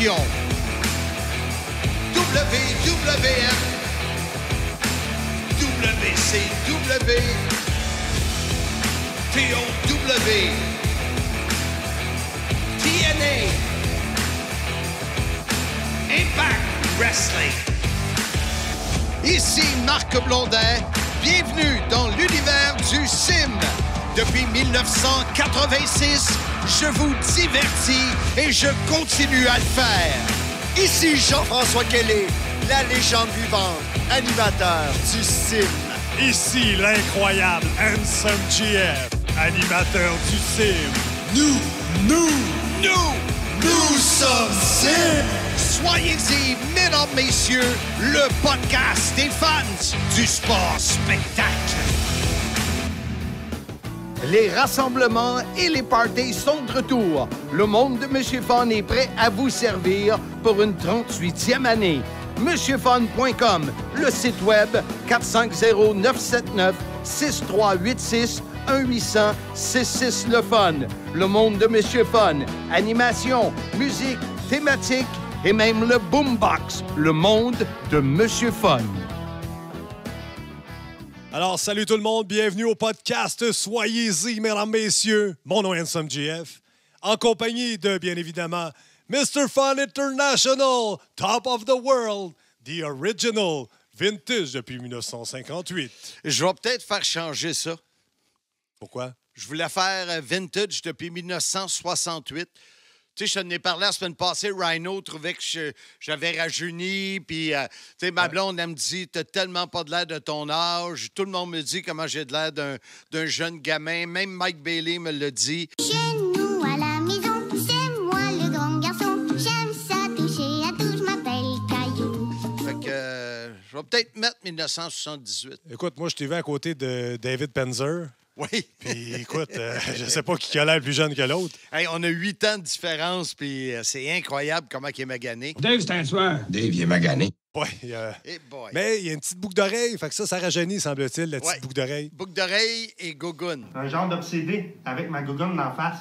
passion. WWF, WCW, TOW, TNA, Impact Wrestling. Ici Marc Blondin. Bienvenue dans l'univers du sim. Depuis 1986, je vous divertis et je continue à le faire. Ici Jean-François Kelly, la légende vivante, animateur du sim. Ici l'incroyable Handsome GF, animateur du sim. Nous, nous, nous, nous sommes sim. Soyez-y, mesdames, messieurs, le podcast des fans du sport spectacle. Les rassemblements et les parties sont de retour. Le monde de Monsieur Fun est prêt à vous servir pour une 38e année. MonsieurFun.com, le site web 450-979-6386, 1-800-66 Le Fun. Le monde de Monsieur Fun, animation, musique, thématique et même le boombox. Le monde de Monsieur Fun. Alors, salut tout le monde, bienvenue au podcast Soyez-y, mesdames, messieurs. Mon nom est Handsome GF, en compagnie de, bien évidemment, Mr. Fun International, Top of the World, The Original, Vintage depuis 1958. Je vais peut-être faire changer ça. Pourquoi? Je voulais faire euh, vintage depuis 1968. Tu sais, je t'en ai parlé la semaine passée. Rhino trouvait que je- j'avais rajeuni. Puis, euh, tu sais, ma blonde, elle me dit T'as tellement pas de l'air de ton âge. Tout le monde me dit comment j'ai de l'air d'un jeune gamin. Même Mike Bailey me le dit. Vais peut-être mettre 1978. Écoute, moi, je t'ai vu à côté de David Penzer. Oui. Puis, écoute, euh, je sais pas qui a l'air plus jeune que l'autre. Hey, on a huit ans de différence, puis euh, c'est incroyable comment il est magané. Dave, c'est un tueur. Dave, il est magané. Ouais, euh, Eh boy. mais il y a une petite boucle d'oreille, fait que ça, ça rajeunit, semble-t-il, la petite Ouais. boucle d'oreille. Boucle d'oreille et gogoune. un genre d'obsédé avec ma gougoune d'en face.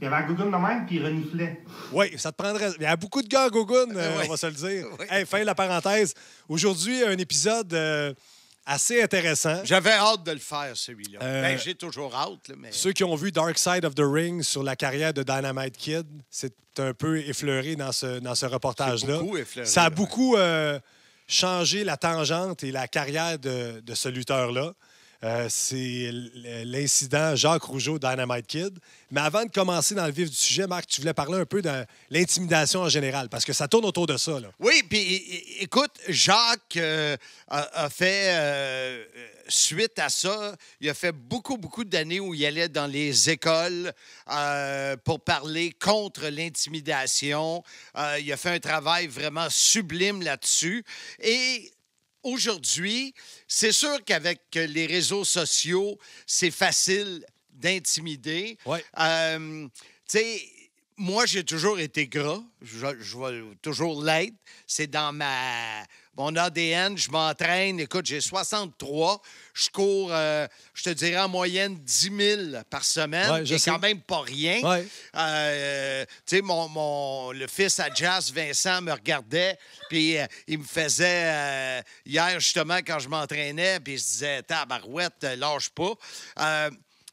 Il y avait la gougoune de même, puis il reniflait. Oui, ça te prendrait. Il y a beaucoup de gars à Gogun, euh, Oui. on va se le dire. Oui. Hey, fin de la parenthèse. Aujourd'hui, un épisode euh, assez intéressant. J'avais hâte de le faire, celui-là. Euh, Ben, j'ai toujours hâte, là, mais... Ceux qui ont vu Dark Side of the Ring sur la carrière de Dynamite Kid, c'est un peu effleuré dans ce, dans ce reportage-là. Ça a beaucoup changé la tangente et la carrière de, de ce lutteur-là. Euh, c'est l'incident Jacques Rougeau, Dynamite Kid. Mais avant de commencer dans le vif du sujet, Marc, tu voulais parler un peu de l'intimidation en général, parce que ça tourne autour de ça. Oui, puis écoute, Jacques euh, a, fait, euh, suite à ça, il a fait beaucoup, beaucoup d'années où il allait dans les écoles pour parler contre l'intimidation. Il a fait un travail vraiment sublime là-dessus. Et aujourd'hui, c'est sûr qu'avec les réseaux sociaux, c'est facile d'intimider. Ouais. Euh, tu sais, moi, j'ai toujours été gras. Je, je vais toujours l'être. C'est dans ma mon ADN. Je m'entraîne. Écoute, j'ai 63. Je cours, euh, je te dirais, en moyenne 10 000 par semaine. Ouais, je C'est quand même pas rien. Ouais. Euh, tu sais, mon, mon- le fils à Jazz, Vincent, me regardait, puis euh, il me faisait, hier, justement, quand je m'entraînais, puis il se disait, tabarouette, lâche pas.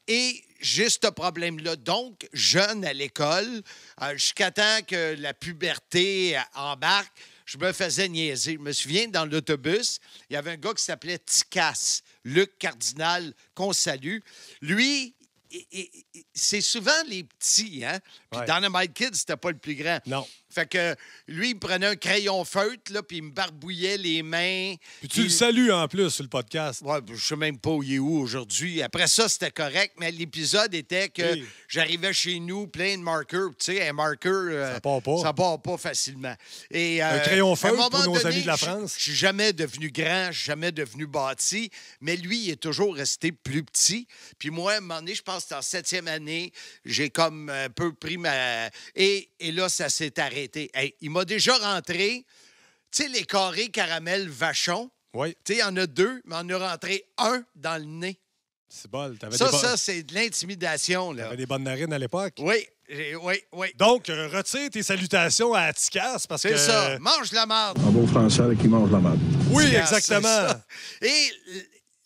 Et j'ai ce problème-là. Donc, jeune à l'école, jusqu'à temps que la puberté embarque, je me faisais niaiser. Je me souviens, dans l'autobus, il y avait un gars qui s'appelait Ticasse, Luc Cardinal, qu'on salue. Lui, c'est souvent les petits, hein? Puis Ouais. Dynamite Kid, c'était pas le plus grand. Non. Fait que lui, il prenait un crayon feutre, là, puis il me barbouillait les mains. Puis tu le salues en plus sur le podcast. Ouais, je sais même pas où il est où aujourd'hui. Après ça, c'était correct, mais l'épisode était que Oui. j'arrivais chez nous plein de marqueurs. Tu sais, un marqueur, euh, Ça part pas. Ça part pas facilement. Et, Un euh, crayon feutre pour nos donné, amis de la je- France? Je suis jamais devenu grand, je suis jamais devenu bâti, mais lui, il est toujours resté plus petit. Puis moi, à un moment donné, je pense que c'était en septième année, j'ai comme un peu pris ma... Et, et là, ça s'est arrêté. Hey, il m'a déjà rentré, tu sais, les carrés caramel vachon. Oui. Tu sais, il y en a deux, mais on en a rentré un dans le nez. C'est bol. Ça, des, ça, c'est de l'intimidation, là. t'avais des bonnes narines à l'époque. Oui, oui, oui. Donc, euh, retire tes salutations à Atticas parce C'est que. ça. Mange la marde. En bon français, qui mange la marde. Oui, exactement. c'est ça. Et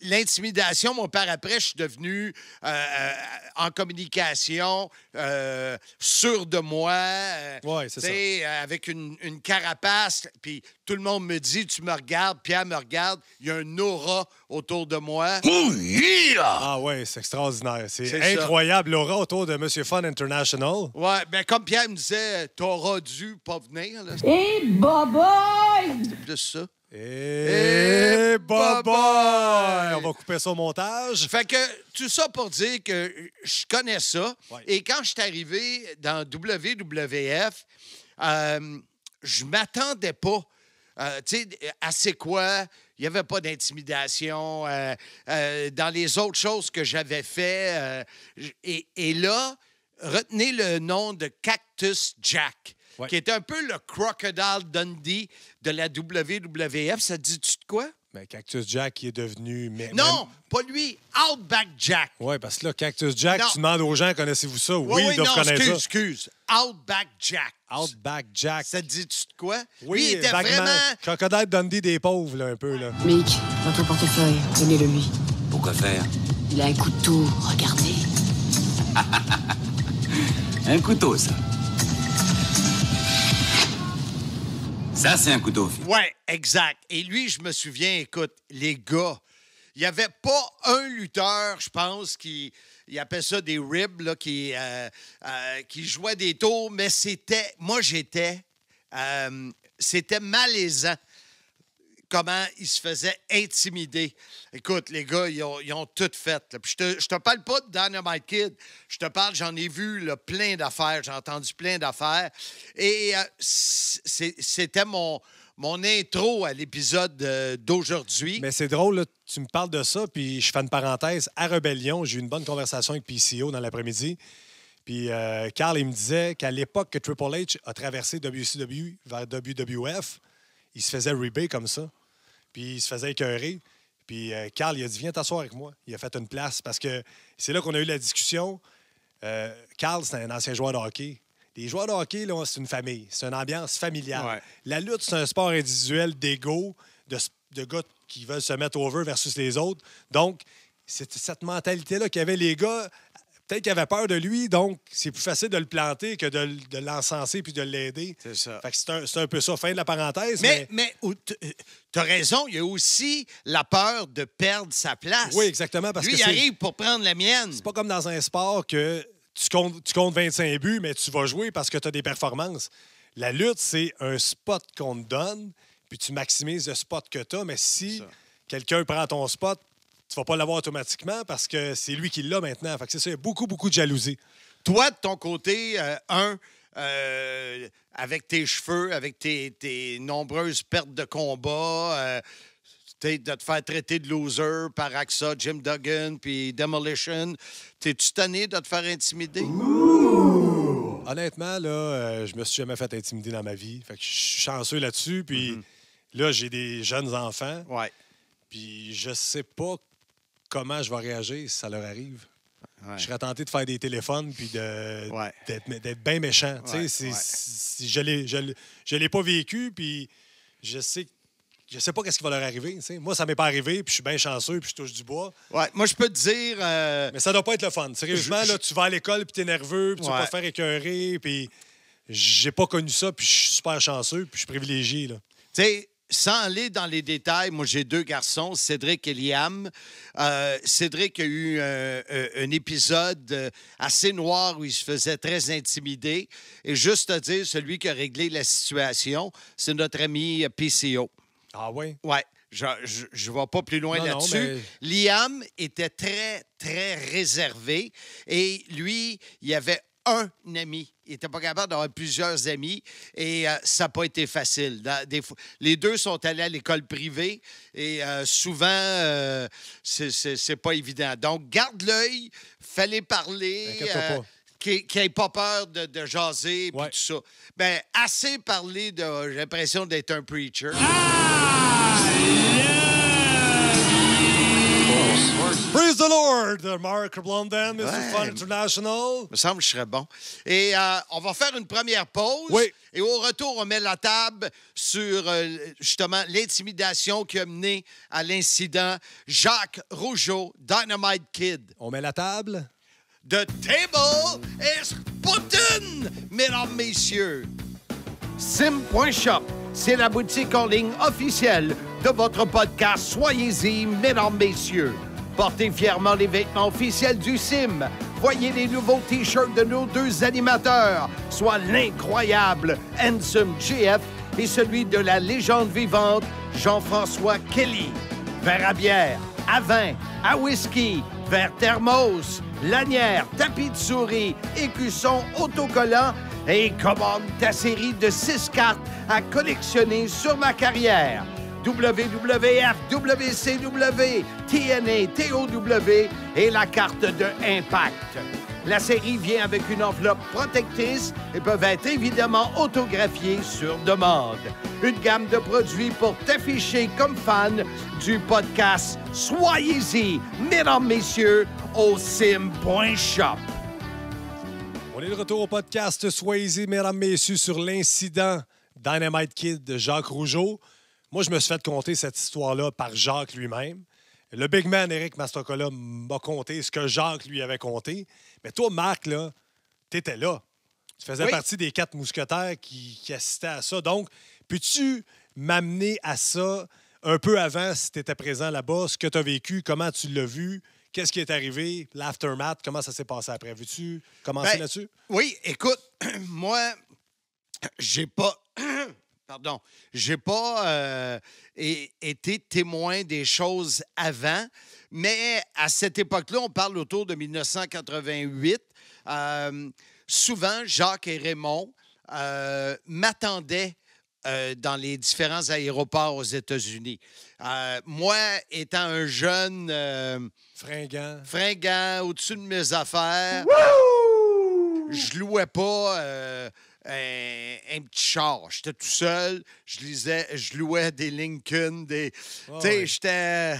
l'intimidation, mon père, après, je suis devenu euh, euh, en communication, euh, sûr de moi. euh, Ouais, c'est euh, avec une, une carapace, puis tout le monde me dit, tu me regardes, Pierre me regarde, il y a un aura autour de moi. Ah ouais, c'est extraordinaire. C'est incroyable, Laura, autour de Monsieur Fun International. Ouais, ben comme Pierre me disait, t'auras dû pas venir, là. Hey, boboy! C'est plus ça. Et Et bye bye-bye. bye! On va couper ça au montage. Fait que tout ça pour dire que je connais ça. Ouais. Et quand je suis arrivé dans WWF, euh, je m'attendais pas. euh, tu sais, à c'est quoi? Il n'y avait pas d'intimidation. euh, euh, dans les autres choses que j'avais fait. j- et, et là, retenez le nom de Cactus Jack, Ouais. qui était un peu le Crocodile Dundee de la WWF. Ça te dit-tu de quoi? Mais Cactus Jack qui est devenu. mais- Non, pas lui. Outback Jack. Ouais, parce que là, Cactus Jack, Non. tu demandes aux gens, connaissez-vous ça? Oui, Oui, ils oui, doivent non, connaître excuse, ça. excuse. Outback Jack. Outback Jack. Ça te dit-tu de quoi? Oui, Lui, il était vaguement. vraiment... Crocodile Dundee des pauvres, là, un peu. Là. Mick, votre portefeuille, donnez-le lui. Pourquoi faire? Il a un couteau, regardez. Un couteau, ça. Ça, c'est un couteau. Phil. Ouais, exact. Et lui, je me souviens, écoute, les gars, il n'y avait pas un lutteur, je pense, qui... Il appelle ça des ribs, euh, euh, qui jouait des tours, mais c'était... Moi, j'étais... euh, c'était malaisant comment ils se faisaient intimider. Écoute, les gars, ils ont, tout fait. je te, je te parle pas de Dynamite Kid. Je te parle, j'en ai vu plein d'affaires. J'ai entendu plein d'affaires. Et euh, c'était mon, intro à l'épisode d'aujourd'hui. Mais c'est drôle, tu me parles de ça, puis je fais une parenthèse. À Rebellion, j'ai eu une bonne conversation avec PCO dans l'après-midi. Puis euh, Carl, il me disait qu'à l'époque que Triple H a traversé WCW vers WWF, il se faisait rebay comme ça. Puis il se faisait écœurer. Puis euh, Carl, il a dit Viens t'asseoir avec moi. Il a fait une place parce que c'est là qu'on a eu la discussion. Euh, Carl, c'est un ancien joueur de hockey. Les joueurs de hockey, là, c'est une famille. C'est une ambiance familiale. Ouais. La lutte, c'est un sport individuel d'ego, de, de gars qui veulent se mettre over versus les autres. Donc, c'est cette mentalité-là qu'avaient les gars. Peut-être qu'ils avaient peur de lui, donc c'est plus facile de le planter que de, l'encenser puis de l'aider. C'est ça. Fait que c'est un, c'est un peu ça. Fin de la parenthèse. Mais, Mais, mais tu as raison, il y a aussi la peur de perdre sa place. oui, exactement. Parce Lui, que il c'est arrive pour prendre la mienne. c'est pas comme dans un sport que tu comptes, tu comptes 25 buts, mais tu vas jouer parce que tu as des performances. La lutte, c'est un spot qu'on te donne, puis tu maximises le spot que tu as. Mais si quelqu'un prend ton spot, tu vas pas l'avoir automatiquement parce que c'est lui qui l'a maintenant. Fait que c'est ça, il y a beaucoup, beaucoup de jalousie. Toi, de ton côté, euh, un, euh, avec tes cheveux, avec tes, tes nombreuses pertes de combat, euh, de te faire traiter de loser par AXA, Jim Duggan, puis Demolition, t'es-tu tanné de te faire intimider? Honnêtement, là, euh, je me suis jamais fait intimider dans ma vie. Fait que je suis chanceux là-dessus. Puis là, j'ai des jeunes enfants. Ouais. Puis je sais pas comment je vais réagir si ça leur arrive. Ouais. Je serais tenté de faire des téléphones puis de, Ouais. d'être, bien méchant. Tu sais, Ouais, je l'ai, je, l'ai- je l'ai pas vécu, puis je sais, je sais pas qu'est-ce qui va leur arriver. tu. Moi, ça m'est pas arrivé, puis je suis bien chanceux, puis je touche du bois. Ouais. Moi, je peux te dire. euh, Mais ça doit pas être le fun. Sérieusement, Je- là, tu vas à l'école, puis t'es nerveux, puis tu vas pas te faire écœurer, puis j'ai pas connu ça, puis je suis super chanceux, puis je suis privilégié. Tu sais, sans aller dans les détails, moi, j'ai deux garçons, Cédric et Liam. Euh, Cédric a eu euh, euh, un épisode assez noir où il se faisait très intimider. Et juste à dire, celui qui a réglé la situation, c'est notre ami PCO. Ah ouais? Ouais. Je ne vais pas plus loin là-dessus. mais- Liam était très, très réservé. Et lui, il avait un ami. Il n'était pas capable d'avoir plusieurs amis. Et euh, ça n'a pas été facile. Dans- des fois- les deux sont allés à l'école privée. Et euh, souvent, euh, c'est- pas évident. Donc, garde l'œil. Fallait parler. Pas. Qu'il n'ait pas peur de, de jaser et Ouais. tout ça. Ben, assez parlé de. J'ai l'impression d'être un preacher. Praise the Lord! Mark Blondin, Mr. Ouais. Fun International. Il me semble que je serais bon. Et euh, on va faire une première pause. Oui. Et au retour, on met la table sur euh, justement l'intimidation qui a mené à l'incident Jacques Rougeau, Dynamite Kid. On met la table. The table is button, mesdames, messieurs. Sim.shop, c'est la boutique en ligne officielle de votre podcast Soyez-y, mesdames, messieurs. Portez fièrement les vêtements officiels du Sim. Voyez les nouveaux T-shirts de nos deux animateurs, soit l'incroyable Handsome GF et celui de la légende vivante Jean-François Kelly. Verre à bière, à vin, à whisky, verre thermos, lanière, tapis de souris, écusson autocollant et commande ta série de six cartes à collectionner sur ma carrière. WWF, WCW, TNA, TOW et la carte de Impact. La série vient avec une enveloppe protectrice et peuvent être évidemment autographiées sur demande. Une gamme de produits pour t'afficher comme fan du podcast Soyez-y, mesdames, messieurs, au sim.shop. On est de retour au podcast Soyez-y, mesdames, messieurs, sur l'incident Dynamite Kid de Jacques Rougeau. Moi, je me suis fait conter cette histoire-là par Jacques lui-même. Le big man Eric Mastocola m'a conté ce que Jacques lui avait conté. Mais toi, Marc, là, t'étais là. Tu faisais Oui. partie des quatre mousquetaires qui, qui assistaient à ça. Donc, peux-tu m'amener à ça un peu avant, si tu étais présent là-bas, ce que tu as vécu, comment tu l'as vu, qu'est-ce qui est arrivé, l'aftermath, comment ça s'est passé après? Veux-tu commencer Ben, là-dessus? Oui, écoute, moi, j'ai pas. Pardon, j'ai pas euh, été témoin des choses avant, mais à cette époque-là, on parle autour de 1988. euh, souvent, Jacques et Raymond euh, m'attendaient dans les différents aéroports aux États-Unis. Moi, étant un jeune Fringant. fringant au-dessus de mes affaires. Je louais pas euh, un, un petit char. J'étais tout seul. Je lisais, je louais des Lincoln, des. Tu sais, j'étais.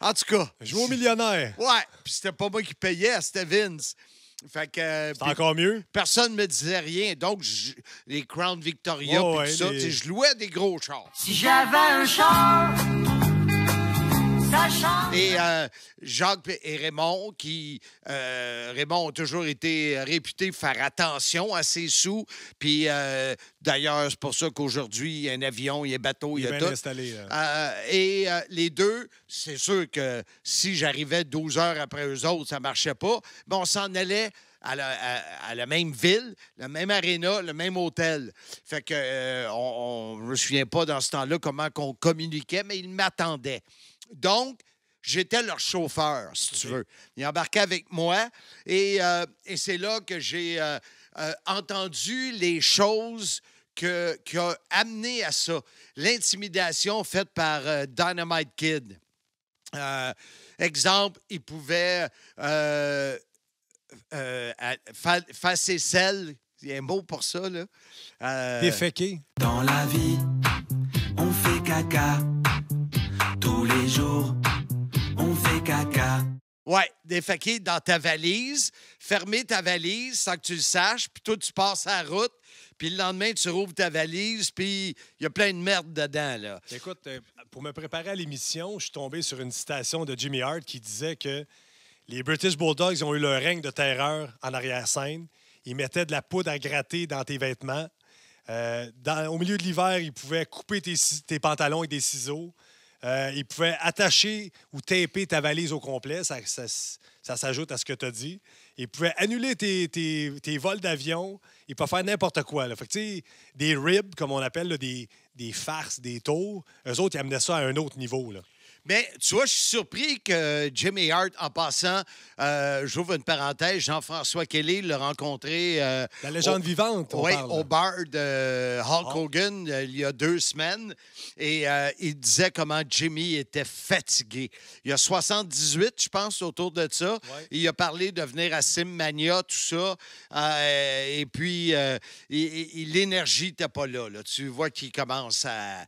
En tout cas. Jouer au millionnaire. Ouais, puis c'était pas moi qui payais, c'était Vince. Fait que. C'est encore mieux. Personne me disait rien. Donc, je- les Crown Victoria, puis ouais, tout ça, les- tu sais, je louais des gros chars. Si j'avais un char. Et euh, Jacques et Raymond, qui, euh, Raymond a toujours été réputé faire attention à ses sous. Puis euh, d'ailleurs, c'est pour ça qu'aujourd'hui, il y a un avion, il y a un bateau, il y est a bien tout. installé. Euh, et euh, les deux, c'est sûr que si j'arrivais 12 heures après eux autres, ça marchait pas. Mais on s'en allait à la, à- à la même ville, la même aréna, le même hôtel. Fait que euh, on, on- je me souviens pas dans ce temps-là comment qu'on communiquait, mais ils m'attendaient. Donc, j'étais leur chauffeur, si tu veux. Ils embarquaient avec moi et, euh, et c'est là que j'ai euh, euh, entendu les choses que- qui a amené à ça. L'intimidation faite par euh, Dynamite Kid. Euh, exemple, il pouvait euh, euh, à- fa- faire ses selles. Il y a un mot pour ça, là. Euh, Déféqué. Dans la vie, on fait caca. Tous les jours, on fait caca. Ouais, déféquer dans ta valise, fermer ta valise sans que tu le saches, puis toi, tu passes à la route, puis le lendemain, tu rouvres ta valise, puis il y a plein de merde dedans, là. Écoute, euh, pour me préparer à l'émission, je suis tombé sur une citation de Jimmy Hart qui disait que les British Bulldogs ils ont eu leur règne de terreur en arrière-scène. Ils mettaient de la poudre à gratter dans tes vêtements. Euh, dans- au milieu de l'hiver, ils pouvaient couper tes, tes pantalons avec des ciseaux. Euh, ils pouvaient attacher ou taper ta valise au complet. Ça, ça- ça s'ajoute à ce que tu as dit. Ils pouvaient annuler tes, vols d'avion. Ils peuvent faire n'importe quoi. Fait que, des ribs, comme on appelle, des, farces, des tours, eux autres, ils amenaient ça à un autre niveau. Mais tu vois, je suis surpris que Jimmy Hart, en passant, euh, j'ouvre une parenthèse, Jean-François Kelly l'a rencontré. euh, La légende au- vivante, Oui, au bar de Hulk Ah. Hogan euh, il y a deux semaines. Et euh, il disait comment Jimmy était fatigué. Il a 78, je pense, autour de ça. Ouais. Il a parlé de venir à Simmania, tout ça. Et puis, l'énergie n'était pas là, là. Tu vois qu'il commence à,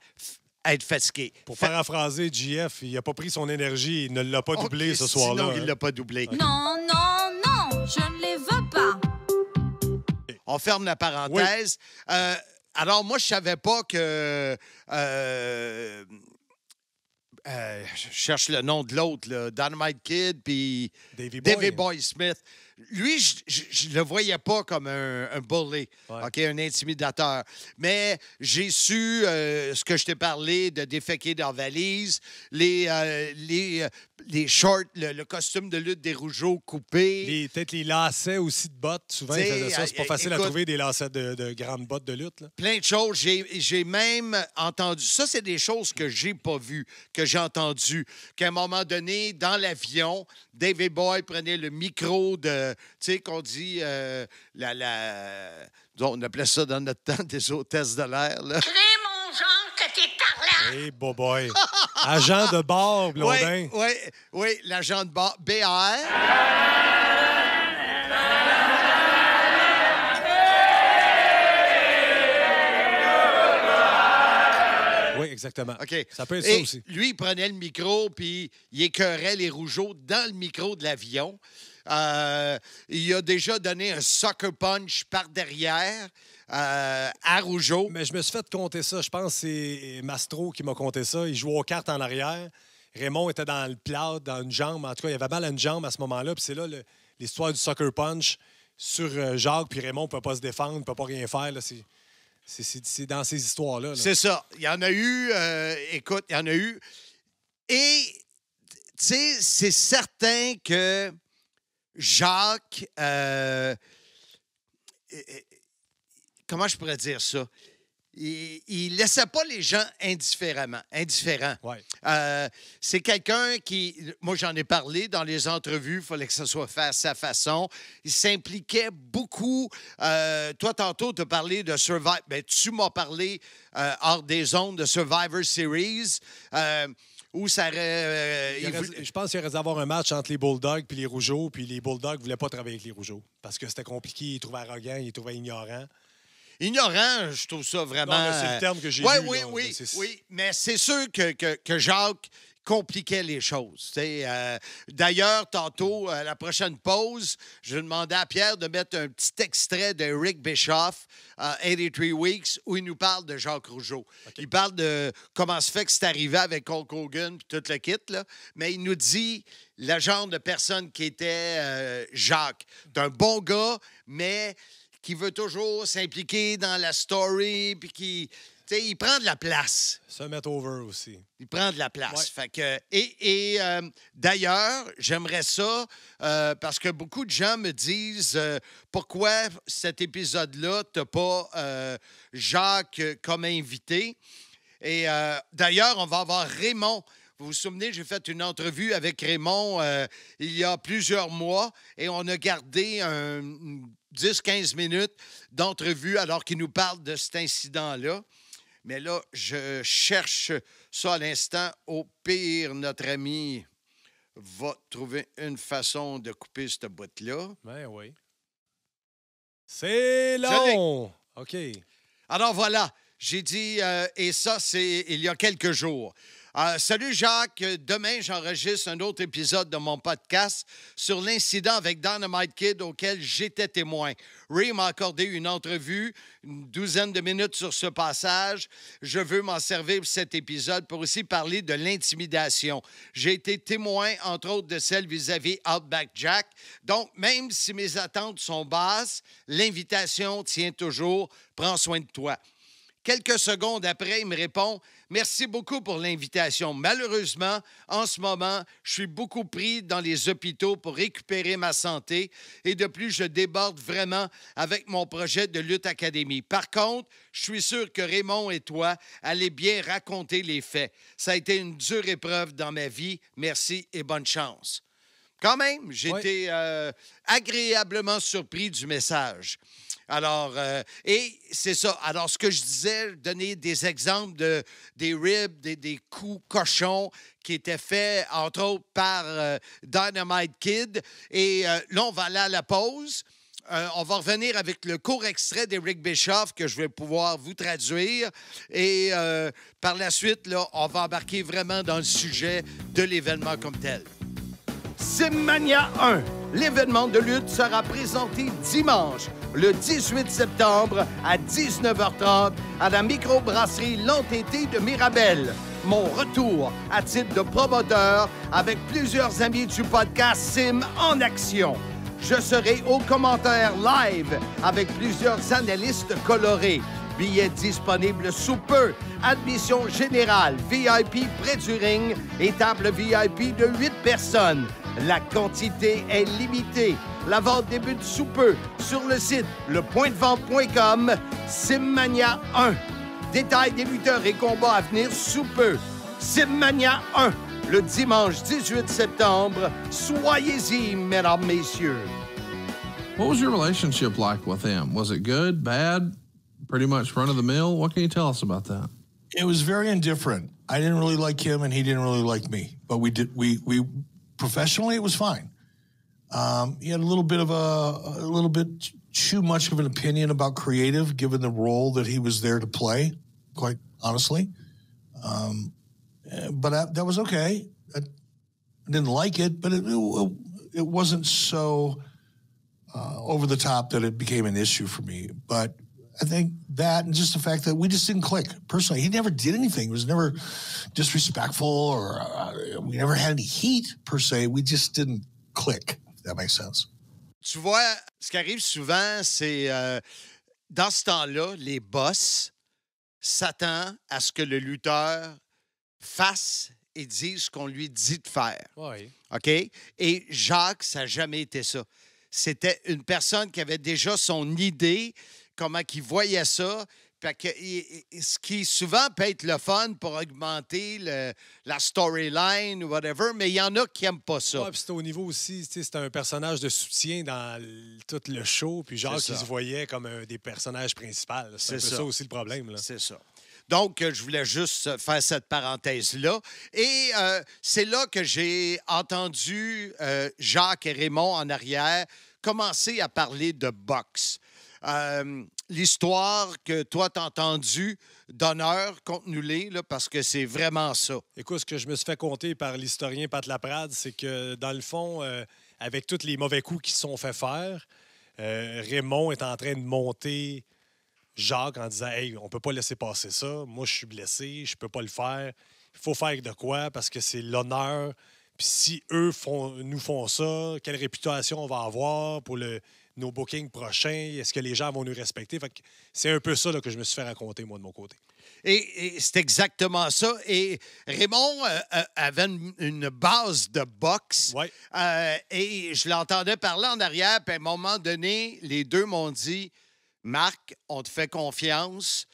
être fatigué. Pour Fait- paraphraser GF, il n'a pas pris son énergie, il ne l'a pas doublé Ok, ce soir-là. sinon, il hein. l'a pas doublé. Non, non, non, je ne les veux pas. On ferme la parenthèse. Euh, alors, moi, je savais pas que. euh, euh, je cherche le nom de l'autre, là, Dynamite Kid, puis Davey Boy. David Boy Smith. Lui, je ne le voyais pas comme un, un bully, Ouais. Un intimidateur. Mais j'ai su euh, ce que je t'ai parlé de déféquer dans la valise, les, euh, les, euh, les shorts, le, le costume de lutte des rougeaux coupés. Les- Peut-être les lacets aussi de bottes. Souvent, ils T'sais, faisaient ça. C'est pas euh, facile à trouver des lacets de, de grandes bottes de lutte. là. plein de choses. J'ai, j'ai même entendu. Ça, c'est des choses que j'ai pas vues, que j'ai entendues. Qu'à un moment donné, dans l'avion, David Boy prenait le micro de. Tu sais, qu'on dit. euh, la, la- on appelait ça dans notre temps des hôtesses de l'air. Là. mon genre que t'es par là. Hey, boy, boy. Agent de bord, Oui, Blondin. oui, oui, l'agent de bar- BR. Oui, exactement. OK. Ça peut être Et ça aussi. Lui, il prenait le micro, puis il écœurait les rougeaux dans le micro de l'avion. Euh, il a déjà donné un sucker punch par derrière euh, à Rougeau. Mais je me suis fait compter ça. Je pense que c'est Mastro qui m'a compté ça. Il jouait aux cartes en arrière. Raymond était dans le plat, dans une jambe. En tout cas, il avait mal à une jambe à ce moment-là. Puis c'est là l'histoire du soccer punch sur euh, Jacques. Puis Raymond ne peut pas se défendre, ne peut pas rien faire. là. C'est- dans ces histoires-là. là. C'est ça. Il y en a eu, euh, écoute, il y en a eu. Et, tu sais, c'est certain que Jacques, euh, comment je pourrais dire ça? Il, il laissait pas les gens indifféremment, indifférents. Ouais. Euh, c'est quelqu'un qui, moi j'en ai parlé dans les entrevues, il fallait que ça soit fait à sa façon. Il s'impliquait beaucoup. Euh, toi, tantôt, tu as parlé de Survivor. Ben, tu m'as parlé euh, hors des zones de Survivor Series. où ça aurait. euh, Il il aurait- voulait- je pense qu'il aurait dû avoir un match entre les Bulldogs et les Rougeaux, puis les Bulldogs ne voulaient pas travailler avec les Rougeaux parce que c'était compliqué, ils les trouvaient arrogants, ils les trouvaient ignorants. Ignorant, je trouve ça vraiment. C'est le terme que j'ai Ouais, lu, Oui, là, oui, mais oui. Mais c'est sûr que, que, que Jacques compliquait les choses. Euh, D'ailleurs, tantôt, à la prochaine pause, je demandais à Pierre de mettre un petit extrait de Rick Bischoff, euh, 83 Weeks, où il nous parle de Jacques Rougeau. Il parle de comment se fait que c'est arrivé avec Hulk Hogan puis tout le kit, là. mais il nous dit le genre de personne qui était euh, Jacques. D'un bon gars, mais qui veut toujours s'impliquer dans la story, puis qui. Tu sais, il prend de la place. Se mettre over aussi. Il prend de la place. Ouais. Fait que, et et, euh, d'ailleurs, j'aimerais ça euh, parce que beaucoup de gens me disent euh, pourquoi cet épisode-là, tu pas Jacques comme invité. Et d'ailleurs, on va avoir Raymond. Vous vous souvenez, j'ai fait une entrevue avec Raymond il y a plusieurs mois et on a gardé un 10-15 minutes d'entrevue alors qu'il nous parle de cet incident-là. Mais là, je cherche ça à l'instant. Au pire, notre ami va trouver une façon de couper cette boîte-là. Ben oui. C'est long! OK. Alors voilà, j'ai dit, euh, et ça, c'est il y a quelques jours. Euh, salut Jacques, demain j'enregistre un autre épisode de mon podcast sur l'incident avec Dynamite Kid auquel j'étais témoin. Ray m'a accordé une entrevue, une douzaine de minutes sur ce passage. Je veux m'en servir pour cet épisode pour aussi parler de l'intimidation. J'ai été témoin, entre autres, de celle vis-à-vis Outback Jack. Donc, même si mes attentes sont basses, l'invitation tient toujours. Prends soin de toi. Quelques secondes après, il me répond Merci beaucoup pour l'invitation. Malheureusement, en ce moment, je suis beaucoup pris dans les hôpitaux pour récupérer ma santé et de plus, je déborde vraiment avec mon projet de lutte académie. Par contre, je suis sûr que Raymond et toi allez bien raconter les faits. Ça a été une dure épreuve dans ma vie. Merci et bonne chance. Quand même, été euh, agréablement surpris du message. Alors, euh, et c'est ça. Alors, ce que je disais, donner des exemples de des ribs, des, coups cochons qui étaient faits, entre autres, par euh, Dynamite Kid. Et euh, là, on va aller à la pause. on va revenir avec le court extrait d'Éric Bischoff que je vais pouvoir vous traduire. Et par la suite, là, on va embarquer vraiment dans le sujet de l'événement comme tel. Simmania 1. L'événement de lutte sera présenté dimanche, le 18 septembre à 19h30 à la microbrasserie L'Entêté de Mirabel. Mon retour à titre de promoteur avec plusieurs amis du podcast Sim en action. Je serai au commentaire live avec plusieurs analystes colorés. Billets disponibles sous peu. Admission générale, VIP près du ring et table VIP de 8 personnes. La quantité est limitée. La vente débute sous peu sur le site lepointdevente.com Simmania 1. Détails des lutteurs et combats à venir sous peu. Simmania 1, le dimanche 18 septembre. Soyez-y, mesdames, messieurs. What was your relationship like with him? Was it good, bad, pretty much run of the mill? What can you tell us about that? It was very indifferent. I didn't really like him, and he didn't really like me. But we did we we professionally it was fine. Um, he had a little bit of a a little bit too much of an opinion about creative, given the role that he was there to play. Quite honestly, um, eh, but that, that was okay. I, I didn't like it, but it it, it wasn't so uh, over the top that it became an issue for me. But I think that and just the fact that we just didn't click. Personally, he never did anything. He was never disrespectful or uh, we never had any heat per se. We just didn't click. If that makes sense. Tu vois, ce qui arrive souvent, c'est euh, dans ce temps-là, les boss s'attendent à ce que le lutteur fasse et dise ce qu'on lui dit de faire. Oui. OK? Et Jacques, ça n'a jamais été ça. C'était une personne qui avait déjà son idée, comment il voyait ça. Que, ce qui souvent peut être le fun pour augmenter le- la storyline ou whatever, mais il y en a qui n'aiment pas ça. Ouais, c'était au niveau aussi, c'était un personnage de soutien dans tout le show, puis genre C'est qui se voyait comme un des personnages principaux. C'est un peu C'est ça. ça. aussi le problème. C'est ça. Donc, euh, je voulais juste euh, faire cette parenthèse-là. Et euh, c'est là que j'ai entendu euh, Jacques et Raymond en arrière commencer à parler de boxe. Euh, L'histoire que toi, t'as entendue d'honneur, conte-nous-les, là, parce que c'est vraiment ça. Écoute, ce que je me suis fait compter par l'historien Pat Laprade, c'est que dans le fond, euh, avec tous les mauvais coups qui se sont fait faire, euh, Raymond est en train de monter Jacques en disant Hey, on peut pas laisser passer ça. Moi, je suis blessé, je peux pas le faire. Il faut faire de quoi parce que c'est l'honneur. Puis si eux font, nous font ça, quelle réputation on va avoir pour le, nos bookings prochains? Est-ce que les gens vont nous respecter? C'est un peu ça là, que je me suis fait raconter, moi, de mon côté. Et, et c'est exactement ça. Et Raymond euh, euh, avait une, une base de boxe. Euh, et je l'entendais parler en arrière. Puis à un moment donné, les deux m'ont dit Marc, on te fait confiance.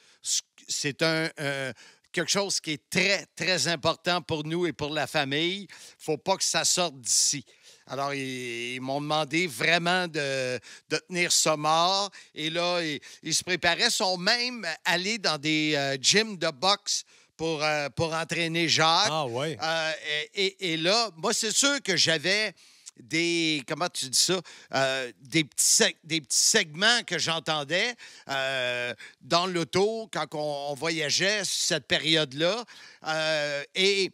C'est un. euh, quelque chose qui est très, très important pour nous et pour la famille. faut pas que ça sorte d'ici. Alors, ils, ils m'ont demandé vraiment de, de tenir ça mort. Et là, ils, ils se préparaient, sont même allés dans des euh, gyms de boxe pour, euh, pour entraîner Jacques. Ah ouais. Euh, et, là, moi, c'est sûr que j'avais des, comment tu dis ça, Euh, des, petits des petits segments que j'entendais euh, dans l'auto quand on, on voyageait cette période-là. Euh, et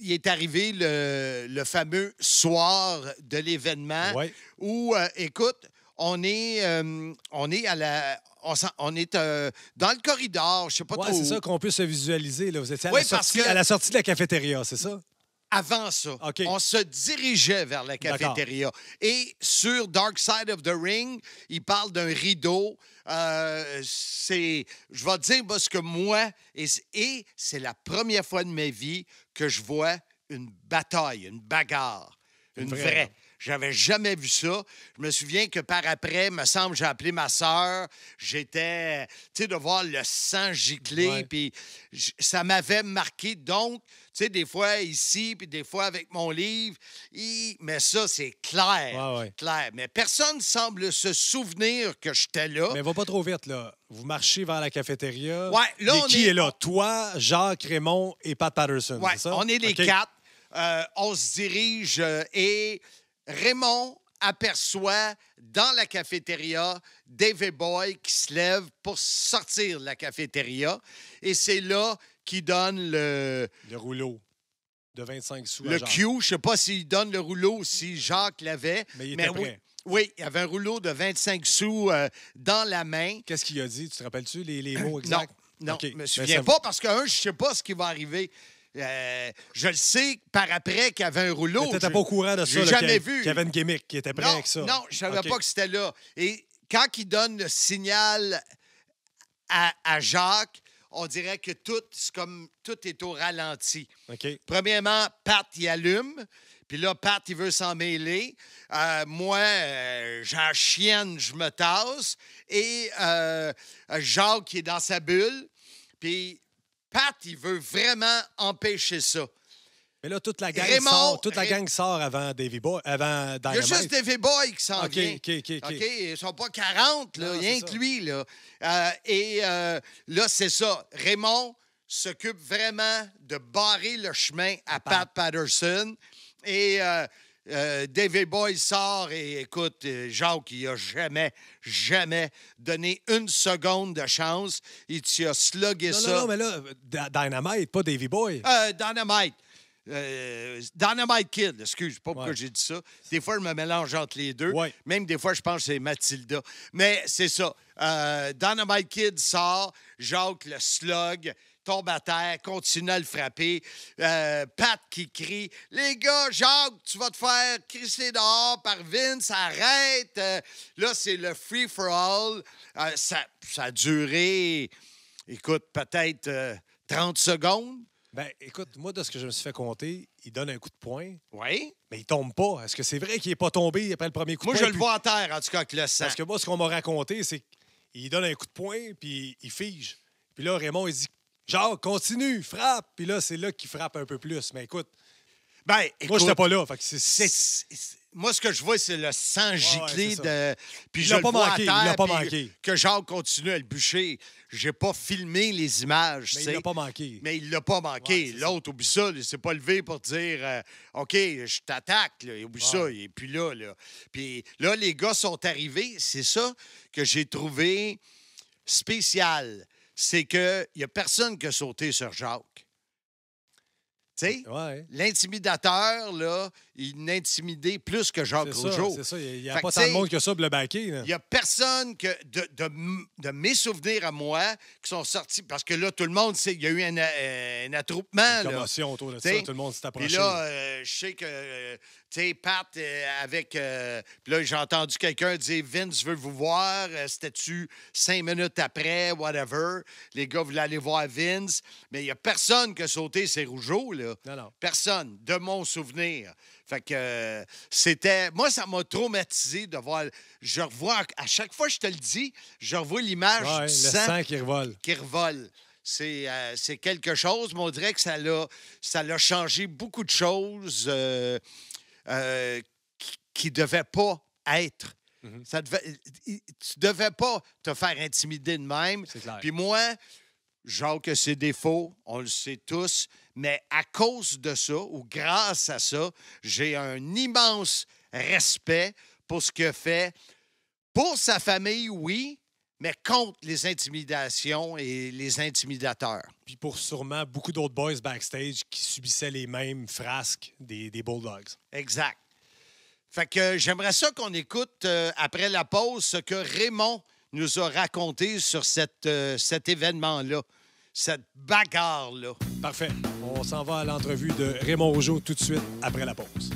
il est arrivé le, le fameux soir de l'événement où, euh, écoute, on est, euh, on est à la... On, est euh, dans le corridor, je sais pas Ouais, trop c'est ça qu'on peut se visualiser. Là. Vous étiez à, Oui, la parce sortie, que- à la sortie de la cafétéria, c'est ça? Avant ça, on se dirigeait vers la cafétéria. Et sur Dark Side of the Ring, il parle d'un rideau. Euh, c'est, je vais te dire parce que moi, et c'est la première fois de ma vie que je vois une bataille, une bagarre, une, vraie. J'avais jamais vu ça. Je me souviens que par après, me semble, j'ai appelé ma sœur. J'étais, tu sais, de voir le sang gicler, puis ça m'avait marqué. Donc, tu sais, des fois ici, puis des fois avec mon livre, hi, mais ça, c'est clair. Ouais, ouais. Clair. Mais personne semble se souvenir que j'étais là. Mais va pas trop vite, là. Vous marchez vers la cafétéria. Ouais, là, Mais on qui est- est là? Toi, Jacques, Raymond et Pat Patterson, Ouais, ça? on est les quatre. Euh, on se dirige euh, et Raymond aperçoit dans la cafétéria David Boy qui se lève pour sortir de la cafétéria. Et c'est là qu'il donne le, Le rouleau de 25 sous. à le Jacques. Q. Je ne sais pas s'il donne le rouleau ou si Jacques l'avait. Mais il était oui, prêt. oui, il avait un rouleau de 25 sous euh, dans la main. Qu'est-ce qu'il a dit? Tu te rappelles-tu les, les mots Non, exacts? non, OK. je me Ben, souviens ça- pas parce que, un, je ne sais pas ce qui va arriver. Euh, je le sais par après qu'il y avait un rouleau. T'étais Je- pas au courant de ça, J'ai jamais y- vu. qu'il y avait une gimmick qui était prêt non, avec ça. Non, je savais pas que c'était là. Et quand il donne le signal à, à Jacques, on dirait que tout, c'est comme, tout est au ralenti. Premièrement, Pat, il allume. Puis là, Pat, il veut s'en mêler. Euh, moi, euh, la chienne, je me tasse. Et euh, Jacques, qui est dans sa bulle. Puis Pat, il veut vraiment empêcher ça. Mais là, toute la gang Raymond- sort, toute la gang sort avant Davy Boy, avant Il y a juste Davy Boy qui s'en OK, vient. OK, OK, OK. Ils sont pas 40, là, Non, rien que ça. lui. Là. Euh, et euh, là, c'est ça. Raymond s'occupe vraiment de barrer le chemin à Pat Patterson. Et euh, euh, David Boy sort et écoute, euh, Jacques, il a jamais, jamais donné une seconde de chance. Il t'y a slugué Non, ça. non, non, mais là, D- Dynamite, pas Davy Boy. Euh, Dynamite. Euh, Dynamite Kid, excuse, pas pourquoi Ouais. j'ai dit ça. Des fois, je me mélange entre les deux. Ouais. Même des fois, je pense que c'est Mathilda. Mais c'est ça. Euh, Dynamite Kid sort, Jacques le slug, tombe à terre, continue à le frapper. Euh, Pat qui crie Les gars, Jacques, tu vas te faire crisser dehors par Vince, arrête. Euh, là, c'est le free-for-all. Euh, ça, ça a duré, écoute, peut-être euh, 30 secondes. Ben, écoute, moi, de ce que je me suis fait compter, il donne un coup de poing, Oui. mais il tombe pas. Est-ce que c'est vrai qu'il est pas tombé après le premier coup Moi, de je poing? le puis- vois à terre, en tout cas, avec le sang. Parce que moi, ce qu'on m'a raconté, c'est qu'il donne un coup de poing, puis il fige. Puis là, Raymond, il dit Jacques, continue, frappe. Puis là, c'est là qu'il frappe un peu plus. Mais écoute, Ben, moi, écoute, j'étais pas là. Fait que c'est. c'est- c'est- moi, ce que je vois, c'est le sang giclé de. Puis Il je l'a pas manqué, il l'a pas manqué. Que Jacques continue à le bûcher. J'ai pas filmé les images. Mais il l'a pas manqué. Mais il l'a pas manqué. Ouais, L'autre, oublie ça, il s'est pas levé pour dire euh, OK, je t'attaque. là. Oublie ça, il est plus là, là. Puis là, les gars sont arrivés. C'est ça que j'ai trouvé spécial. C'est qu'il n'y a personne qui a sauté sur Jacques. Tu sais? Ouais. L'intimidateur, là, il n'intimidait plus que Jacques Rougeau. c'est ça. Il n'y a pas tant de monde que ça pour le baquer. Il n'y a personne que de, de de mes souvenirs à moi qui sont sortis. Parce que là, tout le monde sait il y a eu un, euh, un attroupement. Une là. commotion autour de T'sais, ça. Tout le monde s'est approché. Puis là, euh, je sais que, euh, tu sais, Pat, euh, avec. puis là, j'ai entendu quelqu'un dire Vince veut vous voir. C'était-tu cinq minutes après, whatever. Les gars voulaient aller voir Vince. Mais il n'y a personne qui a sauté ces rougeaux, là. Non, non. Personne, de mon souvenir. Fait que euh, c'était. Moi, ça m'a traumatisé de voir. Je revois, à chaque fois que je te le dis, je revois l'image Ouais, du le sang sang qui revole. qui revole. C'est euh, c'est quelque chose, mais on dirait que ça l'a ça l'a changé beaucoup de choses euh, euh, qui ne devaient pas être. Mhm. ça devait, tu devais pas te faire intimider de même. Puis moi, Jacques a ses défauts, on le sait tous, mais à cause de ça, ou grâce à ça, j'ai un immense respect pour ce qu'il fait. Pour sa famille, oui, mais contre les intimidations et les intimidateurs. Puis pour sûrement beaucoup d'autres boys backstage qui subissaient les mêmes frasques des, des Bulldogs. Exact. Fait que j'aimerais ça qu'on écoute euh, après la pause ce que Raymond nous a raconté sur cette, euh, cet événement-là, cette bagarre-là. Parfait. On s'en va à l'entrevue de Raymond Rougeau tout de suite après la pause.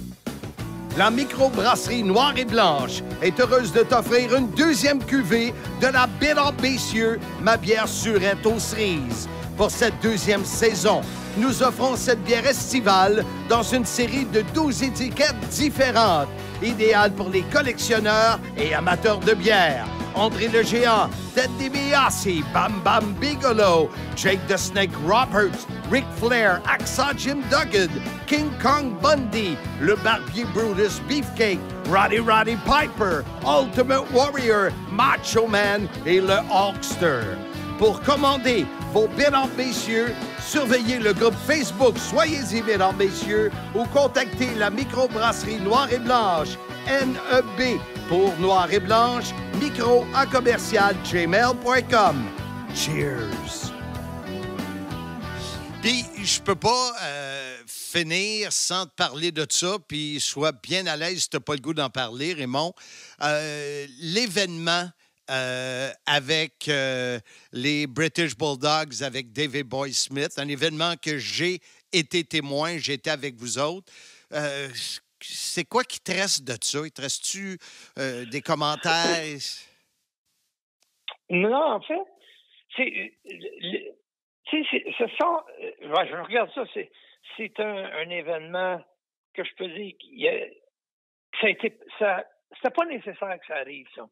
La microbrasserie Noire et Blanche est heureuse de t'offrir une deuxième cuvée de la Bitter Bessieux, ma bière surette aux cerises. Pour cette deuxième saison, nous offrons cette bière estivale dans une série de 12 étiquettes différentes, idéale pour les collectionneurs et amateurs de bière. André le Géant, Ted DiBiase, Bam Bam Bigelow, Jake the Snake Roberts, Ric Flair, Axa Jim Duggan, King Kong Bundy, le Barbier Brutus Beefcake, Roddy Roddy Piper, Ultimate Warrior, Macho Man et le Hulkster. Pour commander vos mesdames messieurs, surveillez le groupe Facebook Soyez-y mesdames messieurs ou contactez la microbrasserie Noire et Blanche N-E-B pour Noir et Blanche, micro en commercial gmail.com. Cheers! Puis, je peux pas euh, finir sans te parler de ça, puis sois bien à l'aise si tu pas le goût d'en parler, Raymond. Euh, L'événement euh, avec les British Bulldogs, avec David Boy Smith, un événement que j'ai été témoin, j'étais avec vous autres. C'est quoi qui te reste de ça? Il te reste-tu euh, des commentaires? Non, en fait, c'est. le- Tu ce sont. euh, ouais, je regarde ça, c'est, un, un événement que je peux dire qu'il y a- ça a été. C'était pas nécessaire que ça arrive, ça.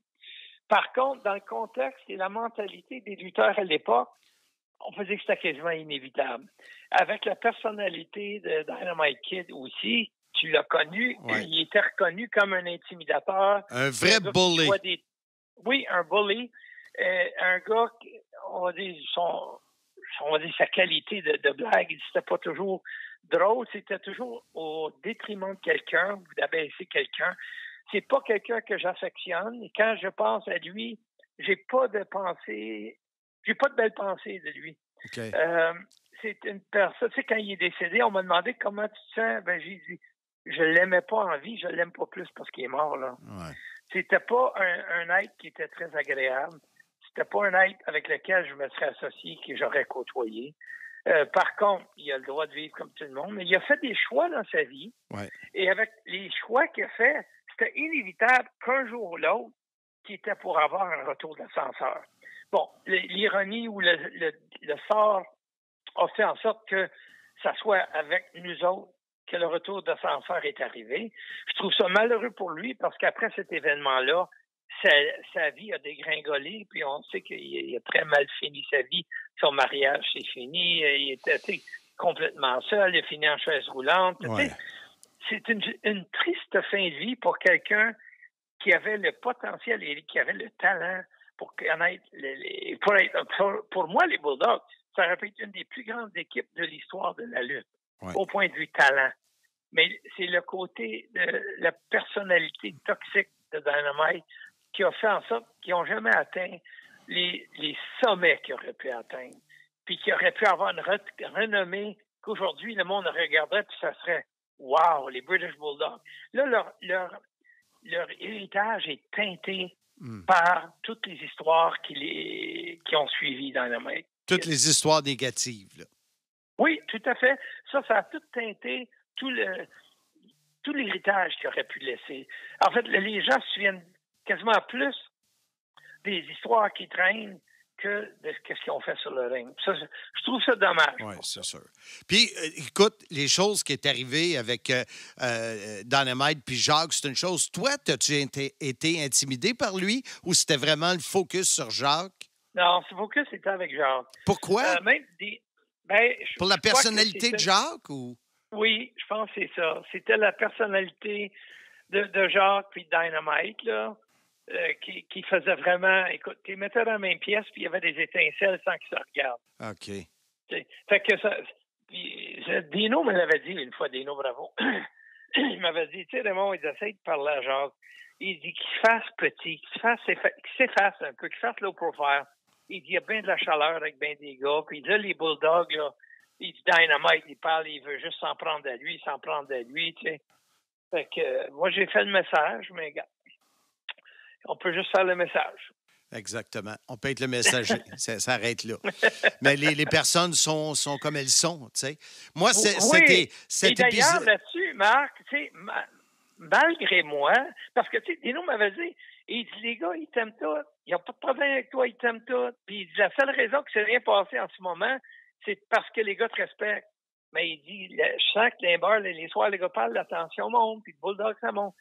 Par contre, dans le contexte et la mentalité des lutteurs à l'époque, on dire que c'était quasiment inévitable. Avec la personnalité de Dynamite Kid aussi, tu l'as connu, Ouais. il était reconnu comme un intimidateur. Un vrai bully. des- Oui, un bully. Euh, un gars, qui- on va dire, son, on va dire sa qualité de, de blague, c'était pas toujours drôle, c'était toujours au détriment de quelqu'un ou d'abaisser quelqu'un. C'est pas quelqu'un que j'affectionne. Et quand je pense à lui, j'ai pas de pensée, j'ai pas de belle pensée de lui. Euh, c'est une personne, tu sais, quand il est décédé, on m'a demandé comment tu te sens. Ben, j'ai dit, je l'aimais pas en vie, je l'aime pas plus parce qu'il est mort, là. Ouais. C'était pas un, un être qui était très agréable. C'était pas un être avec lequel je me serais associé, que j'aurais côtoyé. Euh, par contre, il a le droit de vivre comme tout le monde, mais il a fait des choix dans sa vie. Ouais. Et avec les choix qu'il a fait, c'était inévitable qu'un jour ou l'autre, qui était pour avoir un retour d'ascenseur. Bon, l'ironie ou le, le, le sort a fait en sorte que ça soit avec nous autres que le retour d'ascenseur est arrivé. Je trouve ça malheureux pour lui parce qu'après cet événement-là, sa, sa vie a dégringolé, puis on sait qu'il il a très mal fini sa vie. Son mariage, c'est fini. Il était complètement seul. Il a fini en chaise roulante. Ouais. C'est une, une triste fin de vie pour quelqu'un qui avait le potentiel et qui avait le talent pour connaître les, les- pour, être- pour, pour moi, les Bulldogs, ça aurait pu être une des plus grandes équipes de l'histoire de la lutte, Ouais. au point de vue talent. Mais c'est le côté de la personnalité toxique de Dynamite qui a fait en sorte qu'ils n'ont jamais atteint les, les sommets qu'ils auraient pu atteindre. Puis qu'ils auraient pu avoir une re- renommée qu'aujourd'hui, le monde regarderait puis ça serait Wow, les British Bulldogs. Là, leur, leur, leur héritage est teinté Hmm. par toutes les histoires qui, les, qui ont suivi Dynamite. Toutes les histoires négatives. là. Oui, tout à fait. Ça, ça a tout teinté tout le tout l'héritage qu'il aurait pu laisser. En fait, les gens se souviennent quasiment plus des histoires qui traînent que de ce qu'ils ont fait sur le ring. Ça, je trouve ça dommage. Oui, c'est sûr. Puis, euh, écoute, les choses qui est arrivées avec euh, euh, Dynamite puis Jacques, c'est une chose. Toi, as-tu été, été intimidé par lui ou c'était vraiment le focus sur Jacques? Non, ce focus était avec Jacques. Pourquoi? Euh, même des, ben, je- Pour la personnalité de Jacques ou? Oui, je pense que c'est ça. C'était la personnalité de, de Jacques puis Dynamite, là, euh, qui, qui faisait vraiment. Écoute, tu les mettais dans la même pièce, puis il y avait des étincelles sans qu'ils se regardent. OK. Fait que ça. puis, je- Dino me l'avait dit une fois, Dino Bravo. il m'avait dit, tu sais, Raymond, il essaie de parler à Jacques. Il dit qu'il se fasse petit, qu'il se fasse qu'il s'efface un peu, qu'il fasse low profile. Il dit, il y a bien de la chaleur avec bien des gars. Puis là, les Bulldogs, là, il dit Dynamite, il parle, il veut juste s'en prendre à lui, s'en prendre à lui, tu sais. Fait que euh, moi, j'ai fait le message, mais gars, on peut juste faire le message. Exactement. On peut être le messager. ça ça arrête là. Mais les, les personnes sont, sont comme elles sont, tu sais. Moi, Oui. c'était Et cet d'ailleurs, là-dessus, Marc, tu sais, ma- malgré moi, parce que, tu sais, Dino m'avait dit, il dit, les gars, ils t'aiment tous. Il n'y a pas de problème avec toi, ils t'aiment tous. Puis il dit, la seule raison que c'est rien passé en ce moment, c'est parce que les gars te respectent. Mais il dit, le- je sens que les soirs, les gars parlent, l'attention monte, puis le bulldog, ça monte.